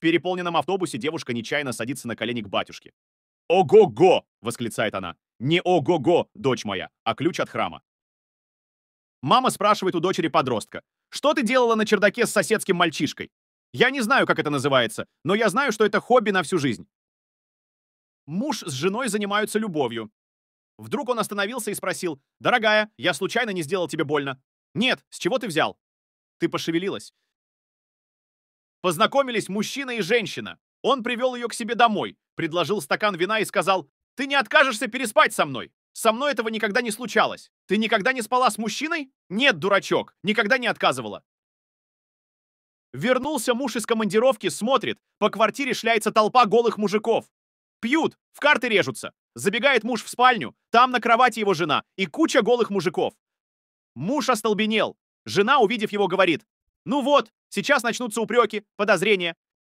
В переполненном автобусе девушка нечаянно садится на колени к батюшке. «Ого-го!» — восклицает она. «Не ого-го, дочь моя, а ключ от храма». Мама спрашивает у дочери подростка. «Что ты делала на чердаке с соседским мальчишкой?» «Я не знаю, как это называется, но я знаю, что это хобби на всю жизнь». Муж с женой занимаются любовью. Вдруг он остановился и спросил. «Дорогая, я случайно не сделал тебе больно?» «Нет, с чего ты взял?» «Ты пошевелилась». Познакомились мужчина и женщина. Он привел ее к себе домой, предложил стакан вина и сказал, «Ты не откажешься переспать со мной? Со мной этого никогда не случалось. Ты никогда не спала с мужчиной? Нет, дурачок, никогда не отказывала». Вернулся муж из командировки, смотрит, по квартире шляется толпа голых мужиков. Пьют, в карты режутся. Забегает муж в спальню, там на кровати его жена и куча голых мужиков. Муж остолбенел. Жена, увидев его, говорит, «Ну вот, сейчас начнутся упреки, подозрения.